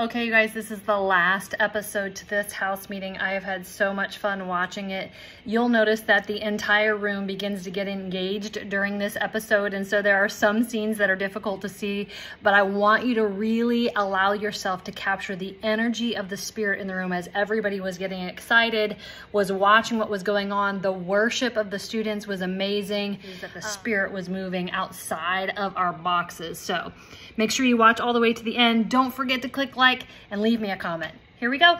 Okay, you guys, this is the last episode to this house meeting. I have had so much fun watching it. You'll notice that the entire room begins to get engaged during this episode, and so there are some scenes that are difficult to see, but I want you to really allow yourself to capture the energy of the spirit in the room as everybody was getting excited, was watching what was going on. The worship of the students was amazing, that the spirit was moving outside of our boxes. So make sure you watch all the way to the end. Don't forget to click like like and leave me a comment. Here we go.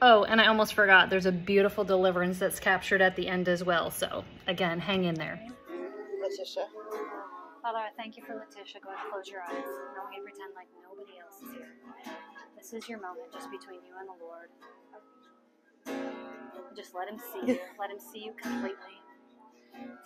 Oh, and I almost forgot, there's a beautiful deliverance that's captured at the end as well. So again, hang in there. Letitia. Father, I thank you for Letitia. Go ahead and close your eyes. Don't you pretend like nobody else is here. This is your moment just between you and the Lord. Just let him see you. Let him see you completely.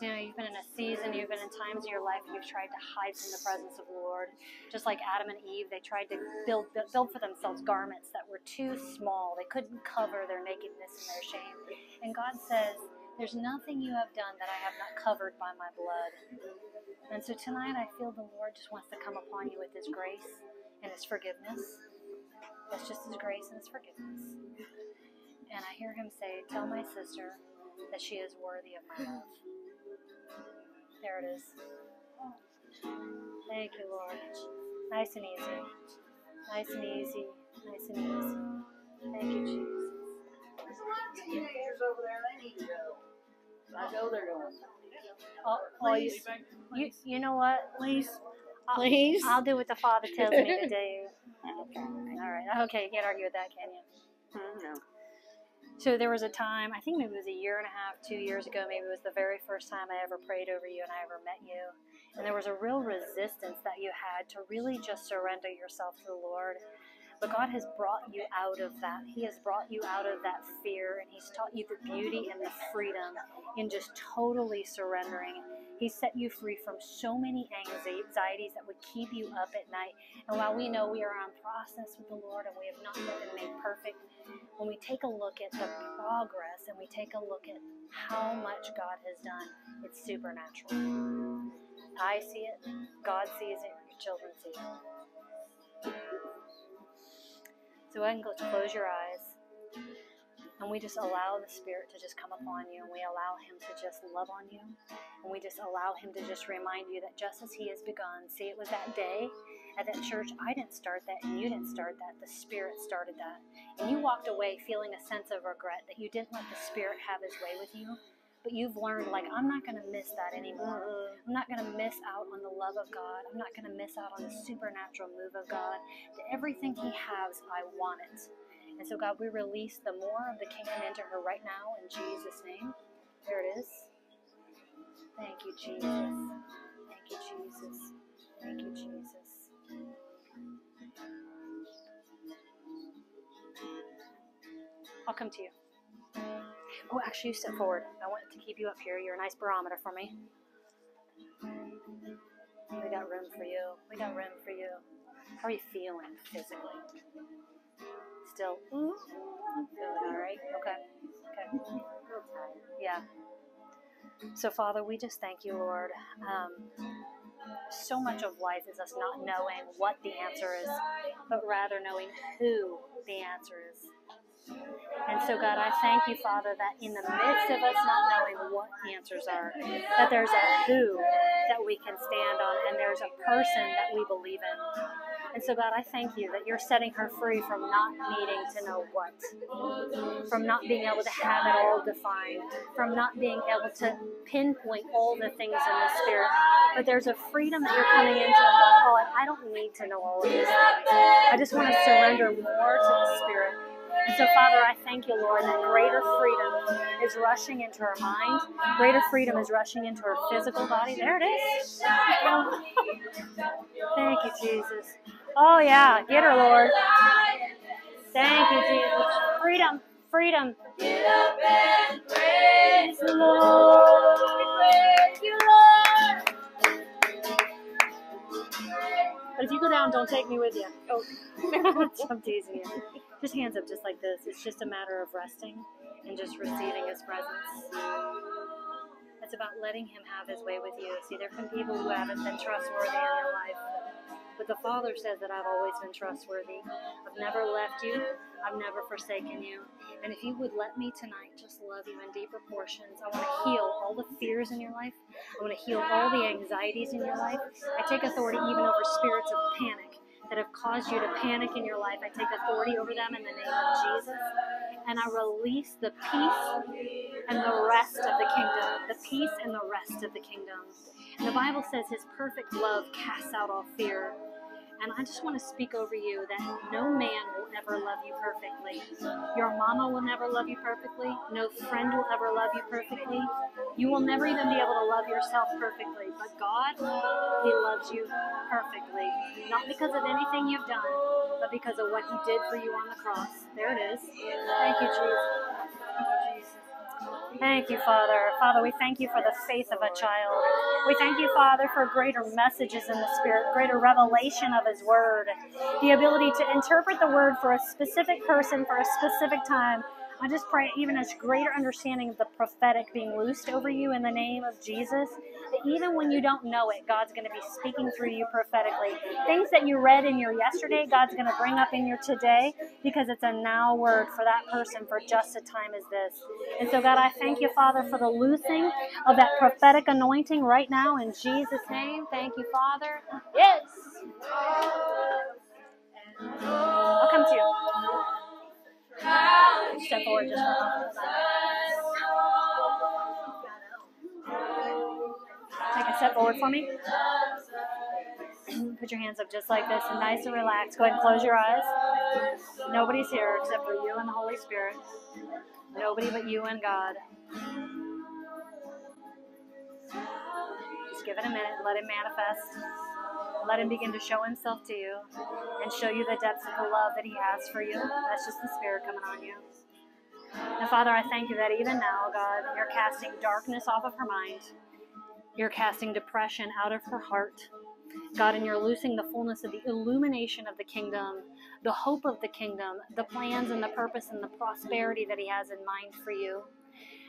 You know, you've been in a season, you've been in times of your life you've tried to hide from the presence of the Lord. Just like Adam and Eve, they tried to build build for themselves garments that were too small. They couldn't cover their nakedness and their shame. And God says, There's nothing you have done that I have not covered by my blood. And so tonight I feel the Lord just wants to come upon you with his grace and his forgiveness. That's just his grace and his forgiveness. And I hear him say, Tell my sister that she is worthy of my love. There it is. Thank you, Lord. Nice and easy. Nice and easy. Nice and easy. Thank you, Jesus. There's a lot of teenagers over there. They need to go. I know they're going. Oh, oh, you, you, you know what? Please. I'll, Please. I'll do what the Father tells me to do. Okay. All right. Okay. You can't argue with that, can you? Mm, no. So there was a time, I think maybe it was a year and a half, two years ago, maybe it was the very first time I ever prayed over you and I ever met you. And there was a real resistance that you had to really just surrender yourself to the Lord. But God has brought you out of that. He has brought you out of that fear and He's taught you the beauty and the freedom in just totally surrendering he set you free from so many anxieties that would keep you up at night. And while we know we are on process with the Lord and we have not yet been made perfect, when we take a look at the progress and we take a look at how much God has done, it's supernatural. I see it, God sees it, your children see it. So I can go close your eyes. And we just allow the Spirit to just come upon you, and we allow Him to just love on you, and we just allow Him to just remind you that just as He has begun, see, it was that day at that church, I didn't start that, and you didn't start that. The Spirit started that. And you walked away feeling a sense of regret that you didn't let the Spirit have His way with you. But you've learned, like, I'm not going to miss that anymore. I'm not going to miss out on the love of God. I'm not going to miss out on the supernatural move of God. That everything He has, I want it. And so, God, we release the more of the kingdom into her right now in Jesus' name. There it is. Thank you, Jesus. Thank you, Jesus. Thank you, Jesus. I'll come to you. Oh, actually, you step forward. I want to keep you up here. You're a nice barometer for me. We got room for you. We got room for you. How are you feeling physically? still. Feeling all right? Okay. Okay. Yeah. So, Father, we just thank you, Lord. Um, so much of life is us not knowing what the answer is, but rather knowing who the answer is. And so, God, I thank you, Father, that in the midst of us not knowing what answers are, that there's a who that we can stand on, and there's a person that we believe in. And so, God, I thank you that you're setting her free from not needing to know what, from not being able to have it all defined, from not being able to pinpoint all the things in the Spirit. But there's a freedom that you're coming into. Oh, I don't need to know all of these things. I just want to surrender more to the Spirit. And so, Father, I thank you, Lord, that greater freedom is rushing into her mind. Greater freedom is rushing into her physical body. There it is. Thank you, Jesus. Oh, yeah. Get her, Lord. Thank you, Jesus. Freedom. Freedom. Get up and praise the Lord. Praise you, Lord. But if you go down, don't take me with you. Oh, I'm teasing you. Just hands up, just like this. It's just a matter of resting and just receiving His presence. It's about letting Him have His way with you. See, there have been people who haven't been trustworthy in your life But the Father says that I've always been trustworthy. I've never left you. I've never forsaken you. And if you would let me tonight just love you in deeper portions, I want to heal all the fears in your life. I want to heal all the anxieties in your life. I take authority even over spirits of panic that have caused you to panic in your life. I take authority over them in the name of Jesus. And I release the peace and the rest of the kingdom. The peace and the rest of the kingdom. And the Bible says his perfect love casts out all fear. And I just want to speak over you that no man will ever love you perfectly. Your mama will never love you perfectly. No friend will ever love you perfectly. You will never even be able to love yourself perfectly. But God, He loves you perfectly. Not because of anything you've done, but because of what He did for you on the cross. There it is. Thank you, Jesus. Thank you, Father. Father, we thank you for the faith of a child. We thank you, Father, for greater messages in the Spirit, greater revelation of His Word, the ability to interpret the Word for a specific person for a specific time. I just pray even as greater understanding of the prophetic being loosed over you in the name of Jesus. That even when you don't know it, God's going to be speaking through you prophetically. Things that you read in your yesterday, God's going to bring up in your today because it's a now word for that person for just a time as this. And so, God, I thank you, Father, for the loosing of that prophetic anointing right now in Jesus' name. Thank you, Father. Yes. I'll come to you. Step forward just Take a step forward for me. Put your hands up just like this and nice and relaxed. Go ahead and close your eyes. Nobody's here except for you and the Holy Spirit. Nobody but you and God. Just give it a minute. Let it manifest. Let him begin to show himself to you and show you the depths of the love that he has for you. That's just the Spirit coming on you. And Father, I thank you that even now, God, you're casting darkness off of her mind. You're casting depression out of her heart. God, and you're loosing the fullness of the illumination of the kingdom, the hope of the kingdom, the plans and the purpose and the prosperity that He has in mind for you.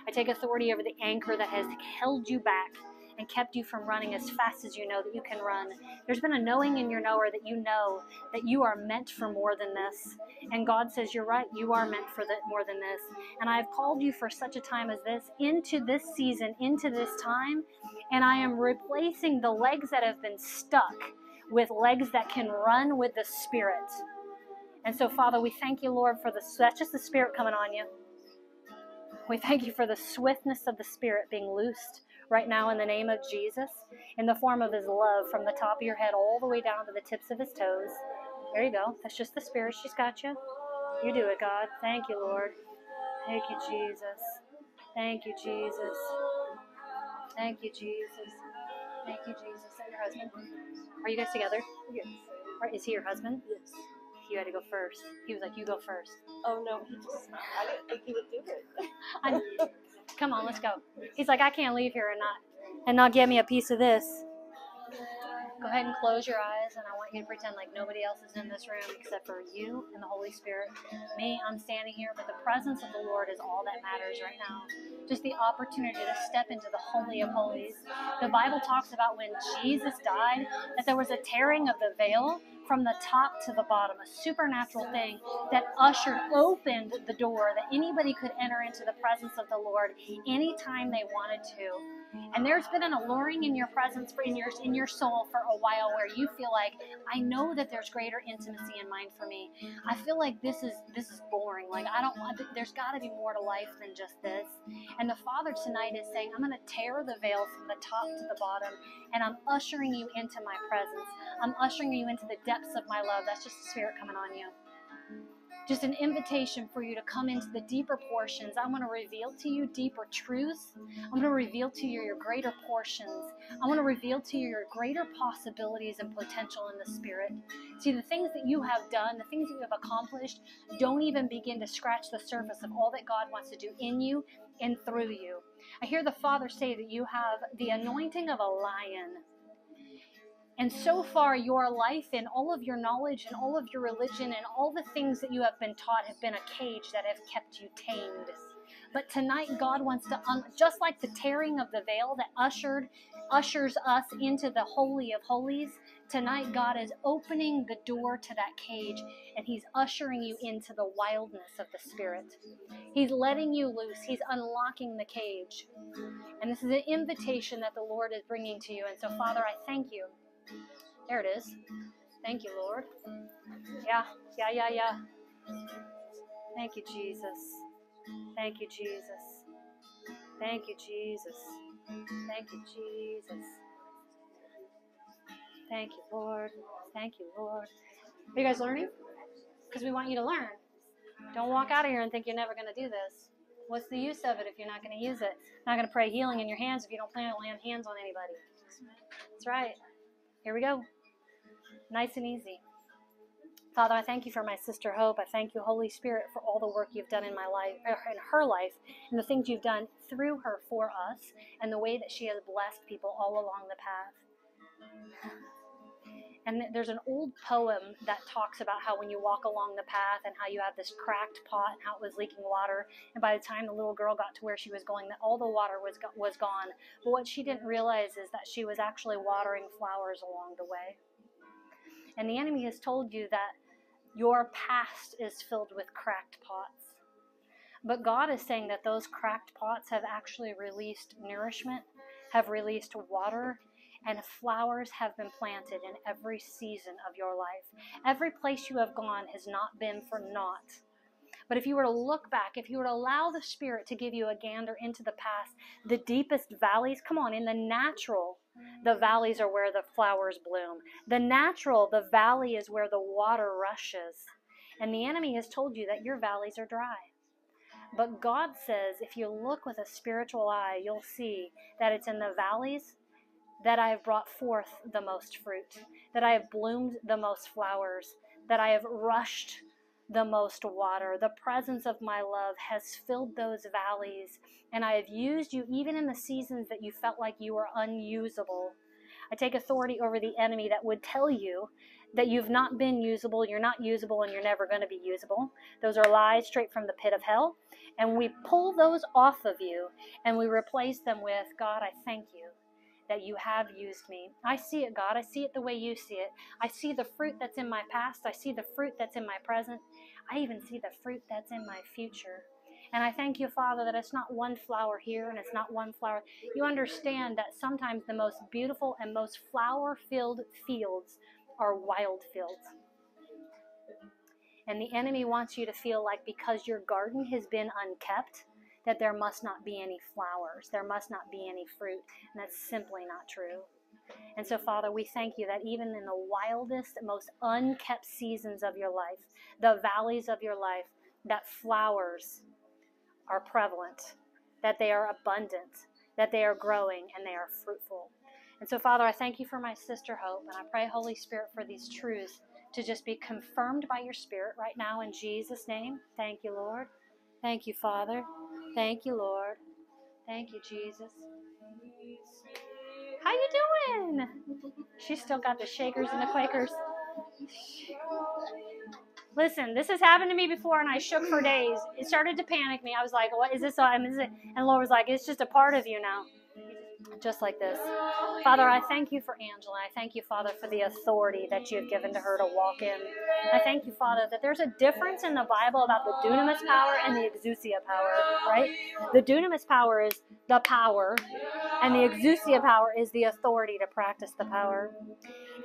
I take authority over the anchor that has held you back and kept you from running as fast as you know that you can run. There's been a knowing in your knower that you know that you are meant for more than this. And God says, You're right, you are meant for the, more than this. And I've called you for such a time as this, into this season, into this time. And I am replacing the legs that have been stuck with legs that can run with the Spirit. And so, Father, we thank you, Lord, for the that's just the Spirit coming on you. We thank you for the swiftness of the Spirit being loosed right now in the name of Jesus, in the form of His love from the top of your head all the way down to the tips of His toes. There you go. That's just the Spirit. She's got you. You do it, God. Thank you, Lord. Thank you, Jesus. Thank you, Jesus. Thank you, Jesus. Thank you, Jesus. That your husband? Are you guys together? Yes. Or is he your husband? Yes. You had to go first. He was like, "You go first. Oh no, he just I didn't think he would do it. I, come on, let's go. He's like, I can't leave here and not and not get me a piece of this. Go ahead and close your eyes, and I want you to pretend like nobody else is in this room except for you and the Holy Spirit. Me, I'm standing here, but the presence of the Lord is all that matters right now. Just the opportunity to step into the Holy of Holies. The Bible talks about when Jesus died, that there was a tearing of the veil from the top to the bottom, a supernatural thing that ushered, opened the door that anybody could enter into the presence of the Lord anytime they wanted to. And there's been an alluring in your presence for in your in your soul for a while where you feel like I know that there's greater intimacy in mind for me. I feel like this is this is boring. Like I don't want there's got to be more to life than just this. And the Father tonight is saying, I'm going to tear the veil from the top to the bottom and I'm ushering you into my presence. I'm ushering you into the depths of my love. That's just the Spirit coming on you just an invitation for you to come into the deeper portions. I want to reveal to you deeper truths. I want to reveal to you your greater portions. I want to reveal to you your greater possibilities and potential in the Spirit. See, the things that you have done, the things that you have accomplished, don't even begin to scratch the surface of all that God wants to do in you and through you. I hear the Father say that you have the anointing of a lion. And so far, your life and all of your knowledge and all of your religion and all the things that you have been taught have been a cage that have kept you tamed. But tonight, God wants to, un- just like the tearing of the veil that ushered ushers us into the holy of holies. Tonight, God is opening the door to that cage and He's ushering you into the wildness of the Spirit. He's letting you loose, He's unlocking the cage. And this is an invitation that the Lord is bringing to you. And so, Father, I thank you. There it is. Thank you, Lord. Yeah, yeah, yeah, yeah. Thank you, Jesus. Thank you, Jesus. Thank you, Jesus. Thank you, Jesus. Thank you, Lord. Thank you, Lord. Are you guys learning? Because we want you to learn. Don't walk out of here and think you're never going to do this. What's the use of it if you're not going to use it? Not going to pray healing in your hands if you don't plan to lay hands on anybody. That's right. Here we go. Nice and easy. Father, I thank you for my sister Hope. I thank you, Holy Spirit, for all the work you've done in my life, er, in her life, and the things you've done through her for us, and the way that she has blessed people all along the path. And there's an old poem that talks about how when you walk along the path and how you have this cracked pot and how it was leaking water. And by the time the little girl got to where she was going, that all the water was was gone. But what she didn't realize is that she was actually watering flowers along the way. And the enemy has told you that your past is filled with cracked pots. But God is saying that those cracked pots have actually released nourishment, have released water, and flowers have been planted in every season of your life. Every place you have gone has not been for naught. But if you were to look back, if you were to allow the Spirit to give you a gander into the past, the deepest valleys, come on, in the natural, the valleys are where the flowers bloom. The natural, the valley is where the water rushes. And the enemy has told you that your valleys are dry. But God says if you look with a spiritual eye, you'll see that it's in the valleys that I have brought forth the most fruit, that I have bloomed the most flowers, that I have rushed the most water. The presence of my love has filled those valleys, and I have used you even in the seasons that you felt like you were unusable. I take authority over the enemy that would tell you that you've not been usable, you're not usable, and you're never going to be usable. Those are lies straight from the pit of hell. And we pull those off of you and we replace them with God, I thank you that you have used me. I see it, God. I see it the way you see it. I see the fruit that's in my past. I see the fruit that's in my present. I even see the fruit that's in my future. And I thank you, Father, that it's not one flower here and it's not one flower. You understand that sometimes the most beautiful and most flower filled fields are wild fields. And the enemy wants you to feel like because your garden has been unkept, that there must not be any flowers, there must not be any fruit. And that's simply not true. And so, Father, we thank you that even in the wildest, most unkept seasons of your life, the valleys of your life, that flowers are prevalent, that they are abundant, that they are growing, and they are fruitful. And so, Father, I thank you for my sister Hope, and I pray, Holy Spirit, for these truths to just be confirmed by your Spirit right now in Jesus' name. Thank you, Lord. Thank you, Father. Thank you, Lord. Thank you, Jesus. How you doing? She's still got the shakers and the quakers. Listen, this has happened to me before, and I shook for days. It started to panic me. I was like, "What is this?" Is it? And Lord was like, "It's just a part of you now." Just like this. Father, I thank you for Angela. I thank you, Father, for the authority that you have given to her to walk in. I thank you, Father, that there's a difference in the Bible about the dunamis power and the exousia power, right? The dunamis power is the power, and the exousia power is the authority to practice the power.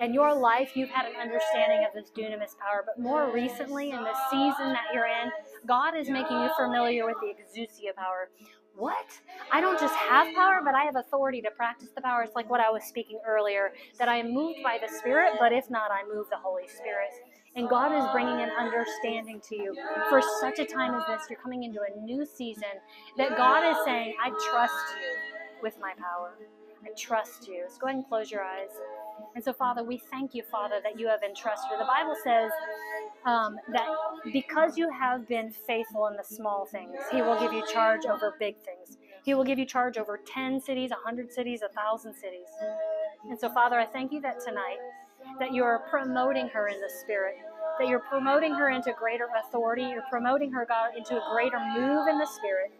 In your life, you've had an understanding of this dunamis power, but more recently, in the season that you're in, God is making you familiar with the exousia power what? I don't just have power, but I have authority to practice the power. It's like what I was speaking earlier that I am moved by the Spirit, but if not, I move the Holy Spirit. And God is bringing an understanding to you for such a time as this. You're coming into a new season that God is saying, I trust you with my power. I trust you. So go ahead and close your eyes. And so, Father, we thank you, Father, that you have entrusted. The Bible says um, that because you have been faithful in the small things, He will give you charge over big things. He will give you charge over 10 cities, 100 cities, 1,000 cities. And so, Father, I thank you that tonight, that you are promoting her in the Spirit, that you're promoting her into greater authority, you're promoting her, God, into a greater move in the Spirit.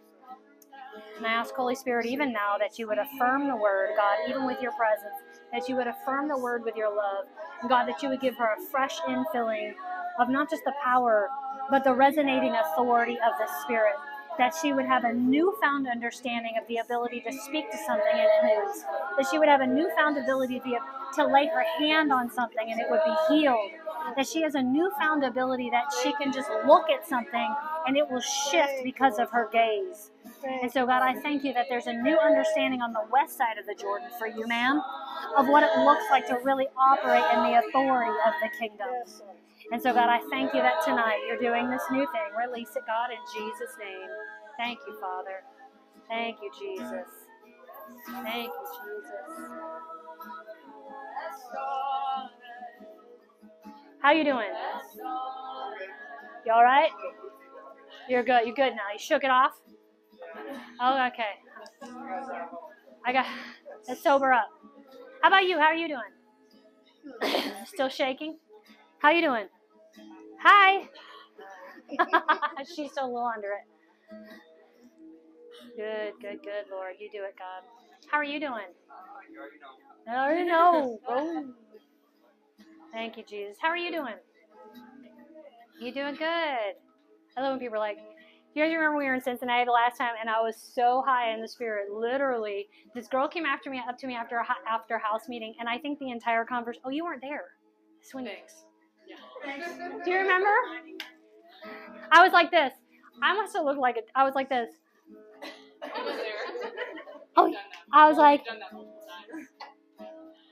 And I ask, Holy Spirit, even now that you would affirm the word, God, even with your presence, that you would affirm the word with your love. And God, that you would give her a fresh infilling of not just the power, but the resonating authority of the Spirit. That she would have a newfound understanding of the ability to speak to something and it moves. That she would have a newfound ability to, to lay her hand on something and it would be healed. That she has a newfound ability that she can just look at something and it will shift because of her gaze. And so, God, I thank you that there's a new understanding on the west side of the Jordan for you, ma'am, of what it looks like to really operate in the authority of the kingdom. And so, God, I thank you that tonight you're doing this new thing. Release it, God, in Jesus' name. Thank you, Father. Thank you, Jesus. Thank you, Jesus. How you doing? You all right? You're good. You're good now. You shook it off? Oh, okay. I got. Let's sober up. How about you? How are you doing? Still shaking? How you doing? Hi. She's a little under it. Good, good, good, Lord. You do it, God. How are you doing? I already know. Oh. Thank you, Jesus. How are you doing? You doing good. I love when people are like, you guys remember we were in Cincinnati the last time, and I was so high in the spirit. Literally, this girl came after me, up to me after a, after house meeting, and I think the entire conversation. Oh, you weren't there. Swing. Thanks. Do you remember? I was like this. I must have looked like it. I was like this. I was there. Oh, I was like,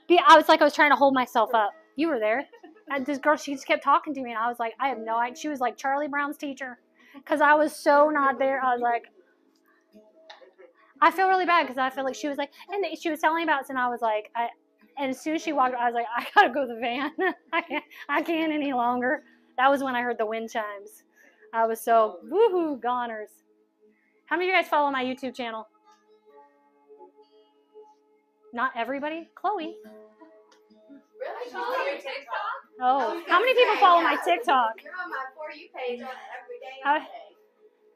be- I was like, I was trying to hold myself up. You were there. And this girl, she just kept talking to me, and I was like, I have no idea. She was like Charlie Brown's teacher, because I was so not there. I was like, I feel really bad because I feel like she was like, and she was telling me about it, and I was like, I. And as soon as she walked, I was like, I gotta go to the van. I can't, I can't any longer. That was when I heard the wind chimes. I was so woohoo goners. How many of you guys follow my YouTube channel? Not everybody. Chloe. Really? She's on your TikTok? Oh, how many people follow my TikTok? You're on my For You page on every day. I-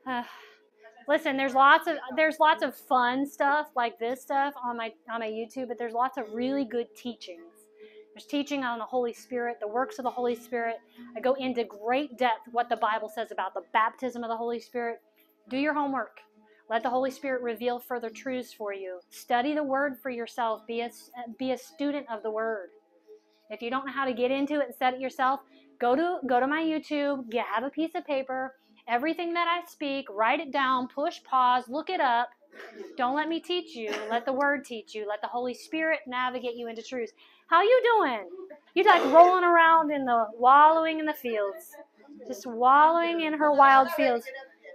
Uh, listen, there's lots of there's lots of fun stuff like this stuff on my on my YouTube, but there's lots of really good teachings. There's teaching on the Holy Spirit, the works of the Holy Spirit. I go into great depth what the Bible says about the baptism of the Holy Spirit. Do your homework. Let the Holy Spirit reveal further truths for you. Study the Word for yourself. Be a be a student of the Word. If you don't know how to get into it and set it yourself, go to go to my YouTube. Get, have a piece of paper. Everything that I speak, write it down. Push pause. Look it up. Don't let me teach you. Let the Word teach you. Let the Holy Spirit navigate you into truth. How you doing? You like rolling around in the wallowing in the fields, just wallowing in her wild fields.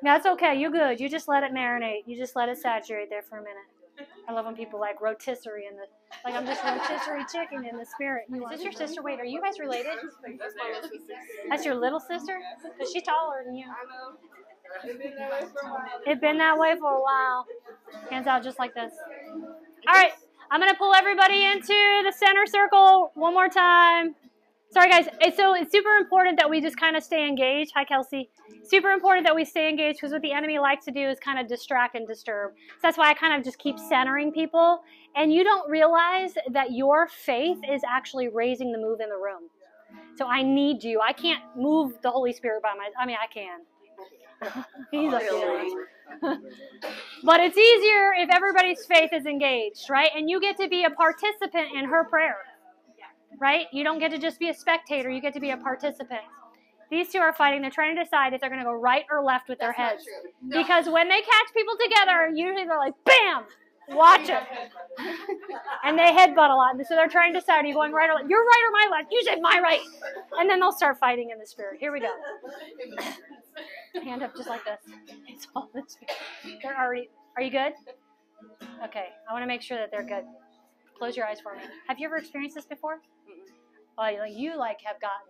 That's okay. You good. You just let it marinate. You just let it saturate there for a minute. I love when people like rotisserie in the like I'm just rotisserie chicken in the spirit. Is this your sister? Wait, are you guys related? That's my little sister. That's your little sister? Cause she's taller than you. I know. It's been that way for a while. It's been that way for a while. Hands out just like this. All right, I'm gonna pull everybody into the center circle one more time. Sorry, guys. So it's super important that we just kind of stay engaged. Hi, Kelsey. Super important that we stay engaged because what the enemy likes to do is kind of distract and disturb. So that's why I kind of just keep centering people. And you don't realize that your faith is actually raising the move in the room. So I need you. I can't move the Holy Spirit by my. I mean, I can. He's a feeling. but it's easier if everybody's faith is engaged, right? And you get to be a participant in her prayer, right? You don't get to just be a spectator, you get to be a participant. These two are fighting. They're trying to decide if they're going to go right or left with their That's heads. No. Because when they catch people together, usually they're like, bam, watch it. And they headbutt a lot. And so they're trying to decide, are you going right or left? You're right or my left? You said my right. And then they'll start fighting in the spirit. Here we go. Hand up just like this. It's all the spirit. They're already. Are you good? Okay. I want to make sure that they're good. Close your eyes for me. Have you ever experienced this before? Oh, you like you like have gotten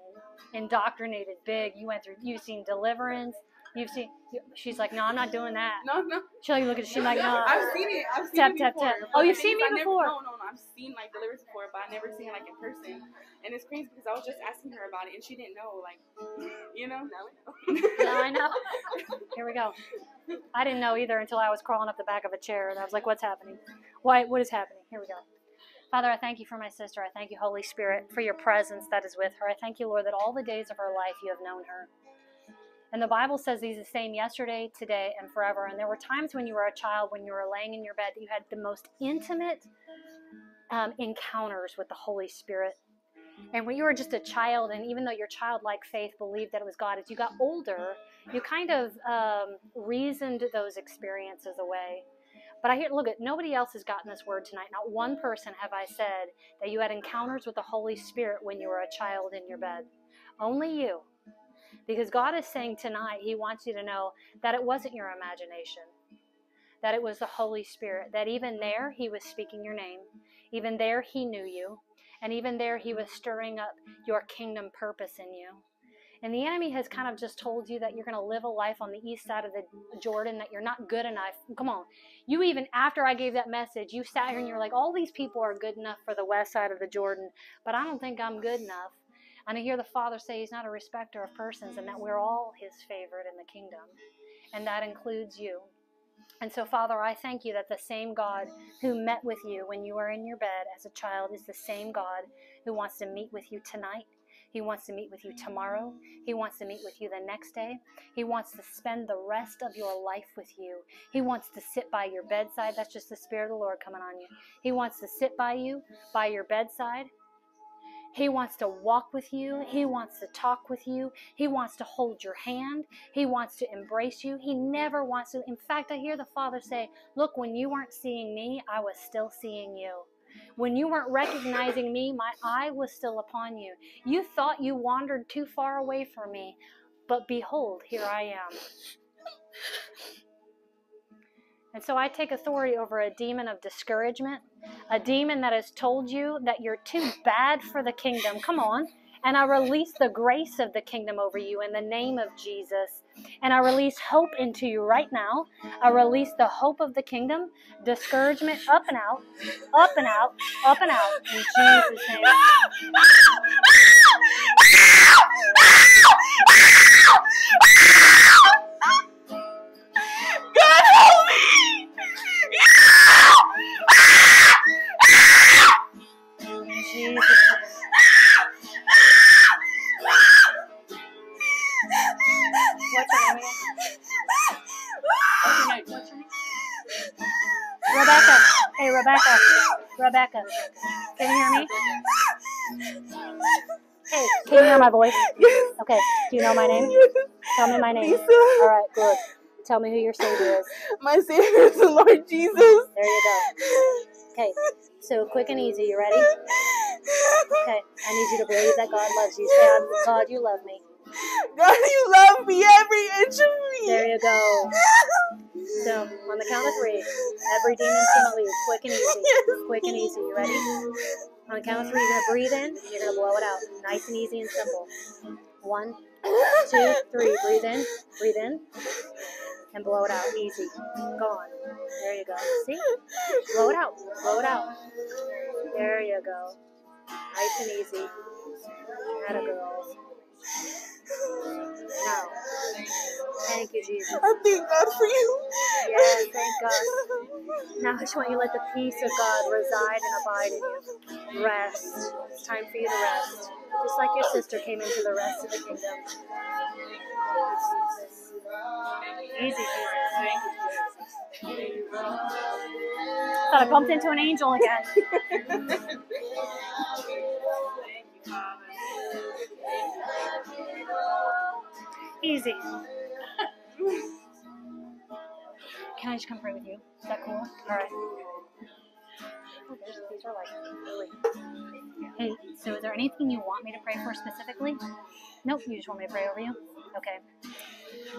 indoctrinated big. You went through. You've seen deliverance. You've seen. She's like, no, I'm not doing that. No, no. She like look at. She's like, no. I've seen it. I've seen Tap, it tap, before. tap. But Oh, you've seen me I never- before. No, no, no. I've seen like deliverance before, but I never seen it like in person. And it's crazy because I was just asking her about it, and she didn't know. Like, you know. Now I know. Here we go. I didn't know either until I was crawling up the back of a chair, and I was like, "What's happening? Why? What is happening?" Here we go. Father, I thank you for my sister. I thank you, Holy Spirit, for your presence that is with her. I thank you, Lord, that all the days of her life you have known her. And the Bible says he's the same yesterday, today, and forever. And there were times when you were a child, when you were laying in your bed, that you had the most intimate um, encounters with the Holy Spirit. And when you were just a child, and even though your childlike faith believed that it was God, as you got older, you kind of um, reasoned those experiences away. But I hear, look at nobody else has gotten this word tonight. Not one person have I said that you had encounters with the Holy Spirit when you were a child in your bed. Only you. Because God is saying tonight, He wants you to know that it wasn't your imagination, that it was the Holy Spirit, that even there He was speaking your name, even there He knew you, and even there He was stirring up your kingdom purpose in you. And the enemy has kind of just told you that you're going to live a life on the east side of the Jordan, that you're not good enough. Come on. You even, after I gave that message, you sat here and you're like, all these people are good enough for the west side of the Jordan, but I don't think I'm good enough. And I hear the Father say He's not a respecter of persons and that we're all His favorite in the kingdom. And that includes you. And so, Father, I thank you that the same God who met with you when you were in your bed as a child is the same God who wants to meet with you tonight he wants to meet with you tomorrow. He wants to meet with you the next day. He wants to spend the rest of your life with you. He wants to sit by your bedside. That's just the Spirit of the Lord coming on you. He wants to sit by you, by your bedside. He wants to walk with you. He wants to talk with you. He wants to hold your hand. He wants to embrace you. He never wants to. In fact, I hear the Father say, Look, when you weren't seeing me, I was still seeing you. When you weren't recognizing me, my eye was still upon you. You thought you wandered too far away from me, but behold, here I am. And so I take authority over a demon of discouragement, a demon that has told you that you're too bad for the kingdom. Come on. And I release the grace of the kingdom over you in the name of Jesus. And I release hope into you right now. I release the hope of the kingdom, discouragement up and out, up and out, up and out. In Jesus' name. hear my voice? Yes. Okay. Do you know my name? Yes. Tell me my name. All right, good. Tell me who your Savior is. My Savior is the Lord Jesus. There you go. Okay. So quick and easy. You ready? Okay. I need you to believe that God loves you. Say, "I'm- God, you love me. God, you love me every inch of me. There you go. So on the count of three, every demon's gonna leave. Quick and easy. Quick and easy. You ready? On the count of three, you're gonna breathe in and you're gonna blow it out. Nice and easy and simple. One, two, three. Breathe in, breathe in, and blow it out. Easy. Gone. There you go. See? Blow it out. Blow it out. There you go. Nice and easy. Atta girls. Now. Thank you, Jesus. I thank God for you. Yes, thank God. Now I just want you to let the peace of God reside and abide in you. Rest. It's time for you to rest. Just like your sister came into the rest of the kingdom. Easy. Thought I bumped into an angel again. Easy. Can I just come pray with you? Is that cool? All right. Hey, so is there anything you want me to pray for specifically? Nope, you just want me to pray over you? Okay.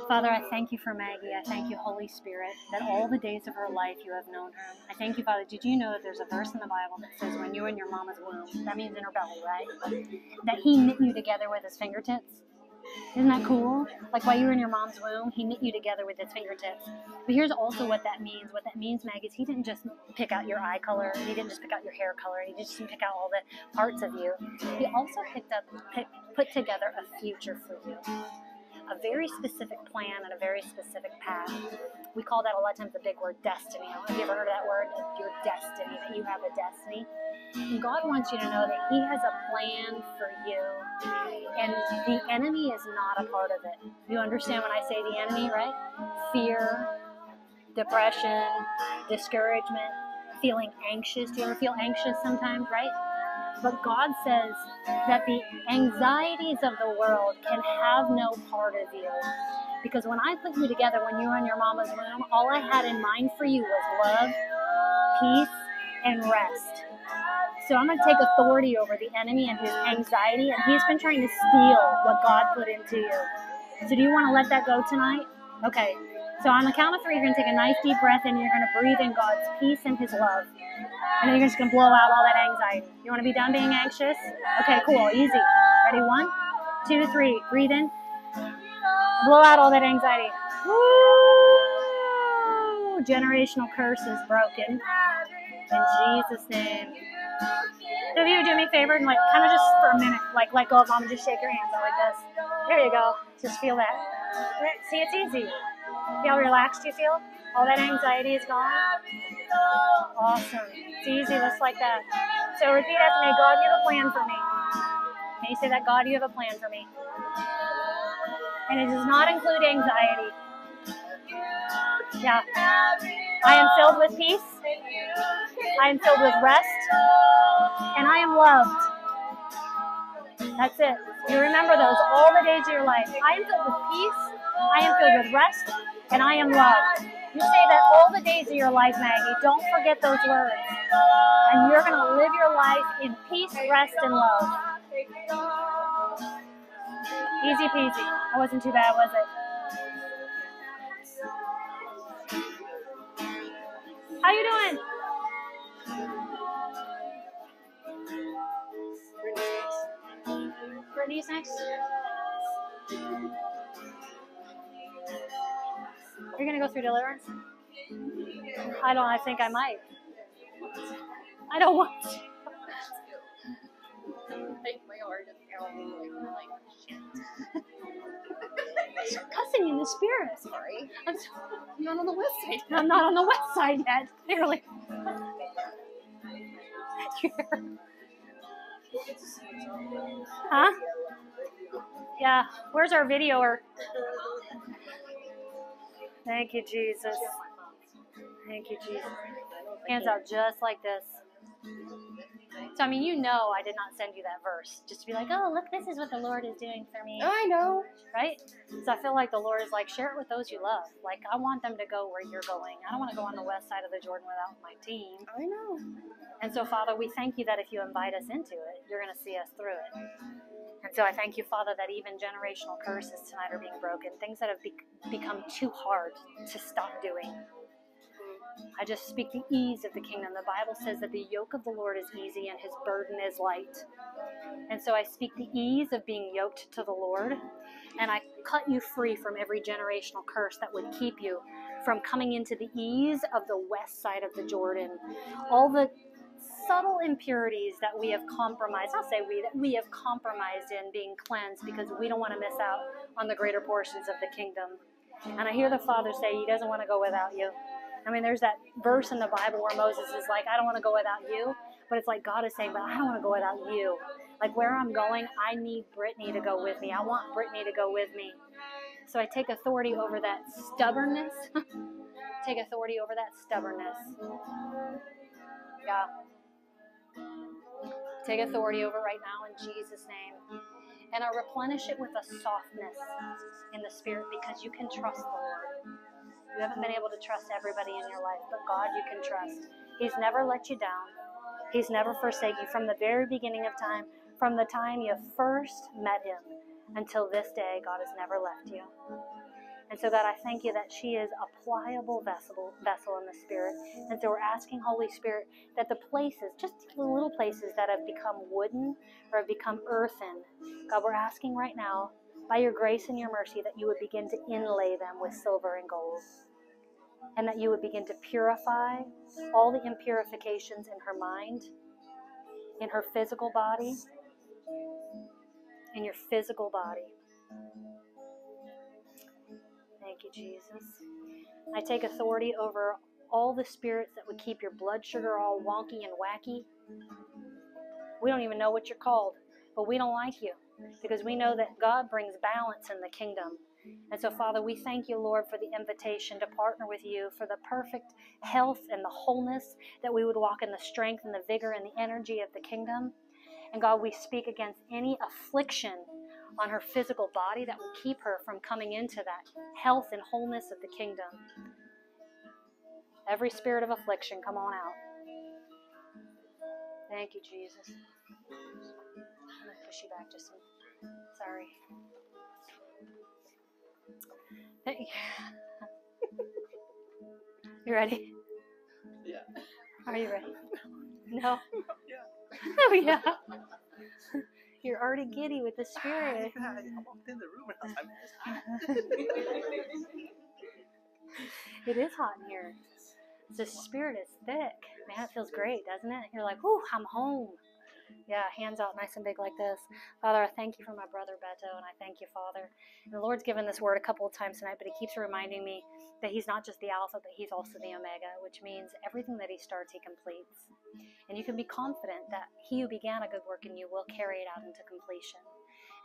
Father, I thank you for Maggie. I thank you, Holy Spirit, that all the days of her life you have known her. I thank you, Father. Did you know that there's a verse in the Bible that says when you were in your mama's womb, that means in her belly, right? That he knit you together with his fingertips? Isn't that cool? Like while you were in your mom's womb, he knit you together with his fingertips. But here's also what that means. What that means, Meg, is he didn't just pick out your eye color. He didn't just pick out your hair color. He just didn't pick out all the parts of you. He also picked up, put together a future for you. A very specific plan and a very specific path. We call that a lot of times the big word destiny. Have you ever heard of that word? Your destiny, that you have a destiny. And God wants you to know that He has a plan for you. And the enemy is not a part of it. You understand when I say the enemy, right? Fear, depression, discouragement, feeling anxious. Do you ever feel anxious sometimes, right? But God says that the anxieties of the world can have no part of you. Because when I put you together when you were in your mama's womb, all I had in mind for you was love, peace, and rest. So I'm going to take authority over the enemy and his anxiety, and he's been trying to steal what God put into you. So do you want to let that go tonight? Okay. So on the count of three, you're going to take a nice deep breath and you're going to breathe in God's peace and his love. And then you're just going to blow out all that anxiety. You want to be done being anxious? Okay, cool. Easy. Ready? One, two, three. Breathe in. Blow out all that anxiety. Woo! Generational curse is broken. In Jesus' name. So if you would do me a favor and like kind of just for a minute, like let go of mom and just shake your hands out like this. There you go. Just feel that. See, it's easy. How relaxed you feel? All that anxiety is gone. Awesome. It's easy, just like that. So repeat after me. God, you have a plan for me. Can you say that? God, you have a plan for me. And it does not include anxiety. Yeah. I am filled with peace. I am filled with rest. And I am loved. That's it. You remember those all the days of your life. I am filled with peace. I am filled with rest. And I am loved. You say that all the days of your life, Maggie. Don't forget those words. And you're going to live your life in peace, rest, and love. Easy peasy. That wasn't too bad, was it? How you doing? Brittany's next. You're gonna go through deliverance? I don't. I think I might. I don't want to. Like my heart is pounding like shit. You're cussing in the spirit. Sorry. I'm s- I'm not on the west side. I'm not on the west side yet. Clearly. huh? Yeah. Where's our videoer? Thank you, Jesus. Thank you, Jesus. Hands out just like this. So, I mean, you know I did not send you that verse just to be like, oh, look, this is what the Lord is doing for me. I know. Right? So I feel like the Lord is like, share it with those you love. Like, I want them to go where you're going. I don't want to go on the west side of the Jordan without my team. I know. And so, Father, we thank you that if you invite us into it, you're going to see us through it. And so I thank you, Father, that even generational curses tonight are being broken, things that have be- become too hard to stop doing. I just speak the ease of the kingdom. The Bible says that the yoke of the Lord is easy and his burden is light. And so I speak the ease of being yoked to the Lord, and I cut you free from every generational curse that would keep you from coming into the ease of the west side of the Jordan. All the subtle impurities that we have compromised, I'll say we, that we have compromised in being cleansed because we don't want to miss out on the greater portions of the kingdom. And I hear the Father say, He doesn't want to go without you. I mean, there's that verse in the Bible where Moses is like, I don't want to go without you. But it's like God is saying, but I don't want to go without you. Like where I'm going, I need Brittany to go with me. I want Brittany to go with me. So I take authority over that stubbornness. take authority over that stubbornness. Yeah. Take authority over right now in Jesus' name. And I replenish it with a softness in the spirit because you can trust the Lord. You haven't been able to trust everybody in your life, but God you can trust. He's never let you down. He's never forsaken you from the very beginning of time, from the time you first met Him until this day. God has never left you. And so, God, I thank you that she is a pliable vessel, vessel in the Spirit. And so, we're asking, Holy Spirit, that the places, just the little places that have become wooden or have become earthen, God, we're asking right now, by your grace and your mercy, that you would begin to inlay them with silver and gold. And that you would begin to purify all the impurifications in her mind, in her physical body, in your physical body. Thank you, Jesus. I take authority over all the spirits that would keep your blood sugar all wonky and wacky. We don't even know what you're called, but we don't like you because we know that God brings balance in the kingdom. And so, Father, we thank you, Lord, for the invitation to partner with you for the perfect health and the wholeness, that we would walk in the strength and the vigor and the energy of the kingdom. And God, we speak against any affliction on her physical body that will keep her from coming into that health and wholeness of the kingdom. Every spirit of affliction, come on out. Thank you, Jesus. I'm going to push you back just some. Sorry. You ready? Yeah. Are you ready? No? Yeah. Oh, yeah. You're already giddy with the spirit. I walked in the room and I was like, It is hot in here. The spirit is thick. Man, it feels great, doesn't it? You're like, ooh, I'm home. Yeah, hands out nice and big like this. Father, I thank you for my brother Beto, and I thank you, Father. And the Lord's given this word a couple of times tonight, but he keeps reminding me that he's not just the Alpha, but he's also the Omega, which means everything that he starts, he completes. And you can be confident that he who began a good work in you will carry it out into completion.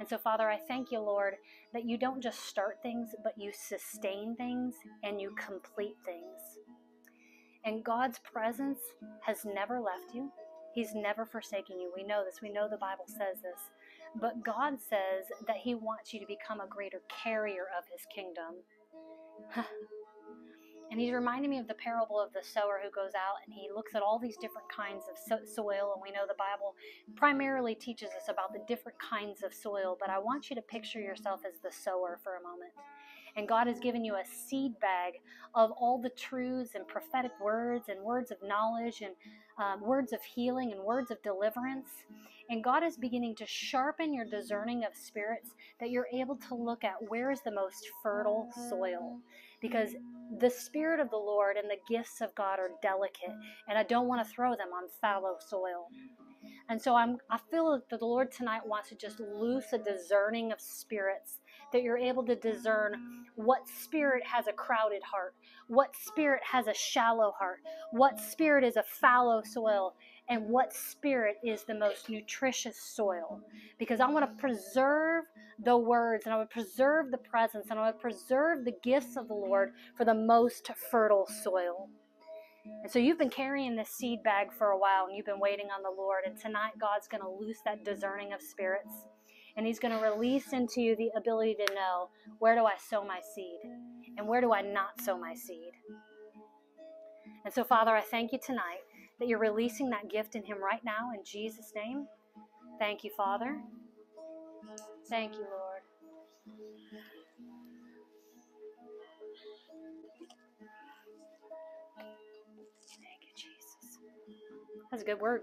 And so, Father, I thank you, Lord, that you don't just start things, but you sustain things and you complete things. And God's presence has never left you. He's never forsaken you. We know this. We know the Bible says this. But God says that He wants you to become a greater carrier of His kingdom. and He's reminding me of the parable of the sower who goes out and he looks at all these different kinds of so- soil. And we know the Bible primarily teaches us about the different kinds of soil. But I want you to picture yourself as the sower for a moment. And God has given you a seed bag of all the truths and prophetic words and words of knowledge and um, words of healing and words of deliverance. And God is beginning to sharpen your discerning of spirits that you're able to look at where is the most fertile soil. Because the Spirit of the Lord and the gifts of God are delicate, and I don't want to throw them on fallow soil. And so I'm I feel that the Lord tonight wants to just loose a discerning of spirits that you're able to discern what spirit has a crowded heart, what spirit has a shallow heart, what spirit is a fallow soil, and what spirit is the most nutritious soil. Because I want to preserve the words and I would preserve the presence and I would preserve the gifts of the Lord for the most fertile soil. And so you've been carrying this seed bag for a while and you've been waiting on the Lord. And tonight, God's going to loose that discerning of spirits. And He's going to release into you the ability to know where do I sow my seed and where do I not sow my seed. And so, Father, I thank you tonight that you're releasing that gift in Him right now in Jesus' name. Thank you, Father. Thank you, Lord. Thank you, Jesus. That's a good word.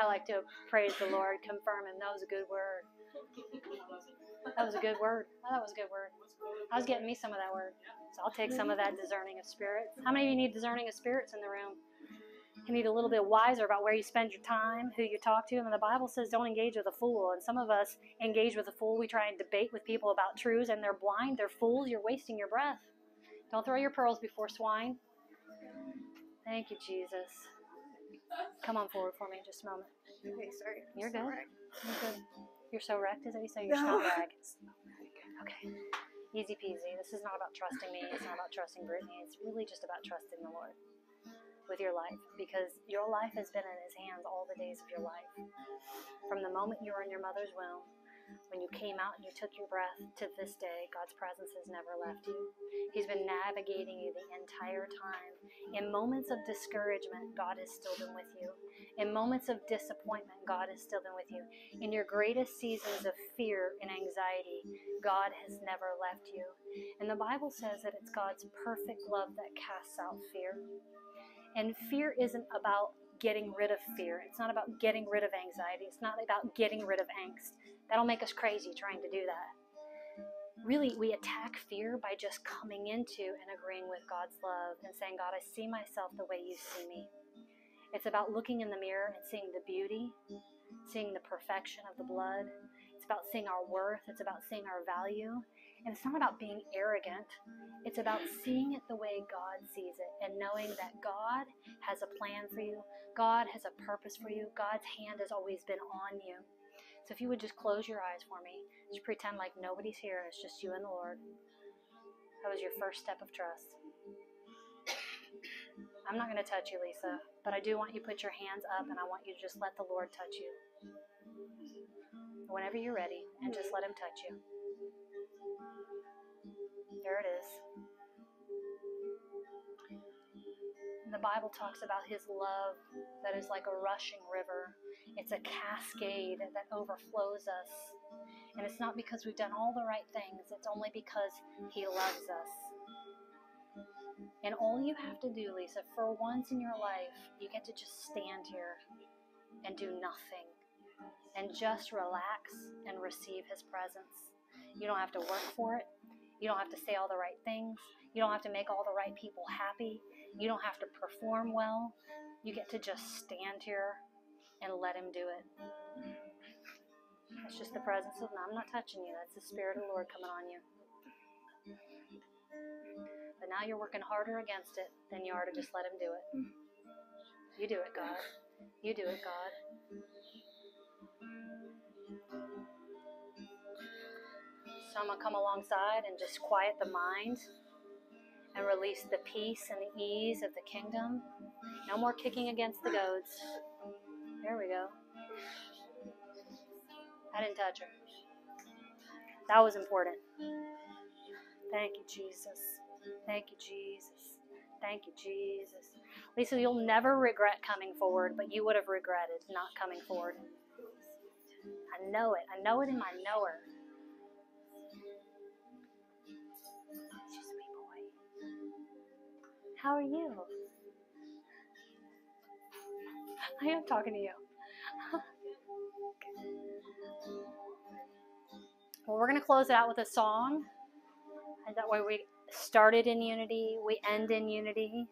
I like to praise the Lord, confirm Him. That was a good word. That was a good word. Oh, that was a good word. I was getting me some of that word. So I'll take some of that discerning of spirits. How many of you need discerning of spirits in the room? You need a little bit wiser about where you spend your time, who you talk to. And the Bible says don't engage with a fool. And some of us engage with a fool. We try and debate with people about truths, and they're blind, they're fools. You're wasting your breath. Don't throw your pearls before swine. Thank you, Jesus. Come on forward for me just a moment. Okay, sorry. You're good. You're good. You're so wrecked, is that you say you're no. rag? Okay. Easy peasy. This is not about trusting me. It's not about trusting Brittany. It's really just about trusting the Lord with your life because your life has been in His hands all the days of your life. From the moment you were in your mother's womb, when you came out and you took your breath to this day, God's presence has never left you. He's been navigating you the entire time. In moments of discouragement, God has still been with you. In moments of disappointment, God has still been with you. In your greatest seasons of fear and anxiety, God has never left you. And the Bible says that it's God's perfect love that casts out fear. And fear isn't about getting rid of fear. It's not about getting rid of anxiety. It's not about getting rid of angst. That'll make us crazy trying to do that. Really, we attack fear by just coming into and agreeing with God's love and saying, God, I see myself the way you see me. It's about looking in the mirror and seeing the beauty, seeing the perfection of the blood. It's about seeing our worth, it's about seeing our value. And it's not about being arrogant. It's about seeing it the way God sees it and knowing that God has a plan for you. God has a purpose for you. God's hand has always been on you. So if you would just close your eyes for me, just pretend like nobody's here. It's just you and the Lord. That was your first step of trust. I'm not going to touch you, Lisa, but I do want you to put your hands up and I want you to just let the Lord touch you. Whenever you're ready, and just let Him touch you. There it is. The Bible talks about His love that is like a rushing river, it's a cascade that overflows us. And it's not because we've done all the right things, it's only because He loves us. And all you have to do, Lisa, for once in your life, you get to just stand here and do nothing and just relax and receive His presence. You don't have to work for it. You don't have to say all the right things. You don't have to make all the right people happy. You don't have to perform well. You get to just stand here and let Him do it. It's just the presence of I'm not touching you. That's the Spirit of the Lord coming on you. But now you're working harder against it than you are to just let Him do it. You do it, God. You do it, God. So I'm going to come alongside and just quiet the mind and release the peace and the ease of the kingdom. No more kicking against the goads. There we go. I didn't touch her. That was important. Thank you, Jesus. Thank you, Jesus. Thank you, Jesus. Lisa, you'll never regret coming forward, but you would have regretted not coming forward. I know it. I know it in my knower. How are you? I am talking to you. well, we're going to close it out with a song. And that way we started in unity, we end in unity.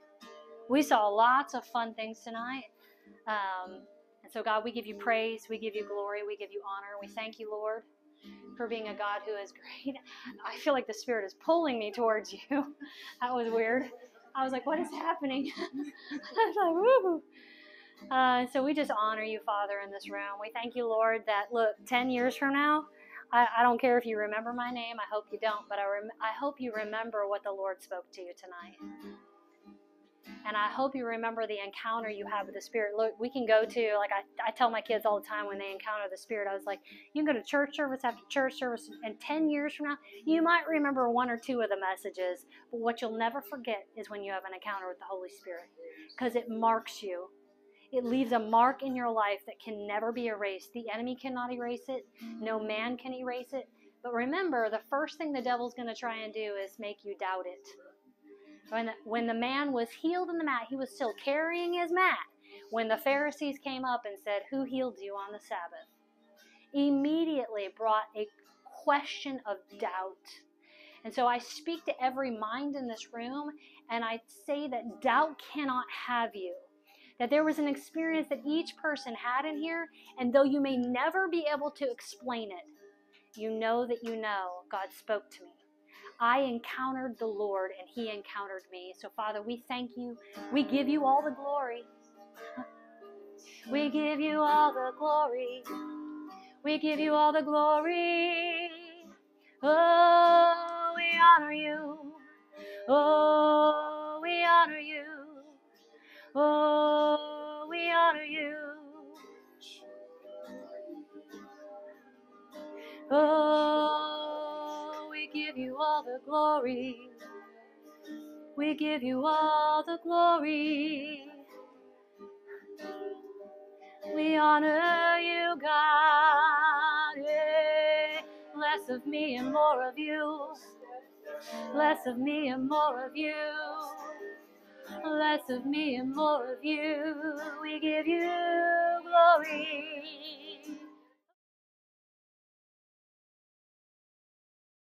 We saw lots of fun things tonight. Um, and so, God, we give you praise, we give you glory, we give you honor. We thank you, Lord, for being a God who is great. I feel like the Spirit is pulling me towards you. that was weird. I was like, what is happening? I was like, woo. Uh, so we just honor you, Father, in this room. We thank you, Lord, that look, 10 years from now, I, I don't care if you remember my name. I hope you don't, but I, rem- I hope you remember what the Lord spoke to you tonight. And I hope you remember the encounter you have with the Spirit. Look, we can go to, like I, I tell my kids all the time when they encounter the Spirit, I was like, you can go to church service after church service, and 10 years from now, you might remember one or two of the messages. But what you'll never forget is when you have an encounter with the Holy Spirit, because it marks you it leaves a mark in your life that can never be erased. The enemy cannot erase it, no man can erase it. But remember, the first thing the devil's going to try and do is make you doubt it. When the, when the man was healed in the mat, he was still carrying his mat. When the Pharisees came up and said, Who healed you on the Sabbath? Immediately brought a question of doubt. And so I speak to every mind in this room and I say that doubt cannot have you that there was an experience that each person had in here, and though you may never be able to explain it, you know that you know God spoke to me. I encountered the Lord and He encountered me. So, Father, we thank you. We give you all the glory. We give you all the glory. We give you all the glory. Oh, we honor you. Oh, we honor you. Oh, we honor you. Oh, glory. We give you all the glory. We honor you, God. Yeah. Less of me and more of you. Less of me and more of you less of me and more of you. We give you glory.